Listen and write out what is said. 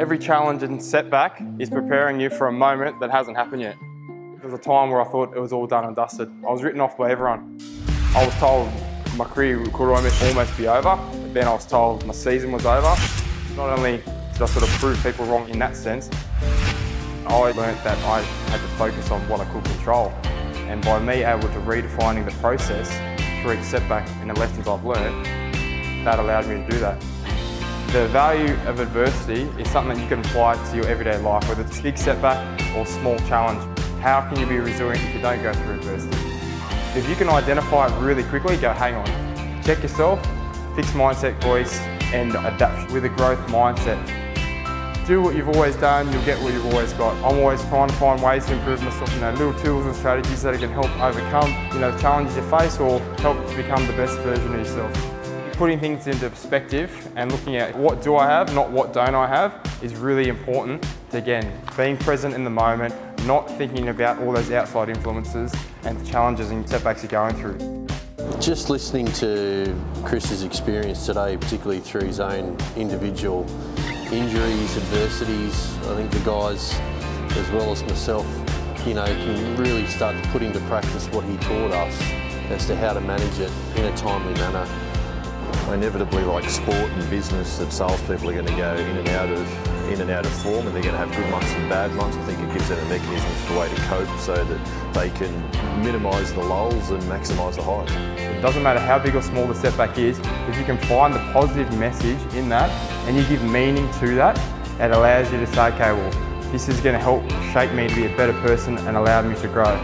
Every challenge and setback is preparing you for a moment that hasn't happened yet. There was a time where I thought it was all done and dusted. I was written off by everyone. I was told my career could almost, be over, but then I was told my season was over. Not only did I sort of prove people wrong in that sense, I learned that I had to focus on what I could control. And by me able to redefining the process through each setback and the lessons I've learned, that allowed me to do that. The value of adversity is something that you can apply to your everyday life, whether it's a big setback or small challenge. How can you be resilient if you don't go through adversity? If you can identify it really quickly, go hang on. Check yourself, fix mindset voice, and adapt with a growth mindset. Do what you've always done, you'll get what you've always got. I'm always trying to find ways to improve myself, you know, little tools and strategies that can help overcome, you know, challenges you face or help to become the best version of yourself putting things into perspective and looking at what do I have, not what don't I have, is really important. Again, being present in the moment, not thinking about all those outside influences and the challenges and setbacks you're going through. Just listening to Chris's experience today, particularly through his own individual injuries, adversities, I think the guys, as well as myself, you know, can really start to put into practice what he taught us as to how to manage it in a timely manner. Inevitably, like sport and business, that salespeople are going to go in and out of in and out of form, and they're going to have good months and bad months. I think it gives them a mechanism for the way to cope, so that they can minimise the lulls and maximise the highs. It doesn't matter how big or small the setback is, if you can find the positive message in that, and you give meaning to that, it allows you to say, okay, well, this is going to help shape me to be a better person and allow me to grow.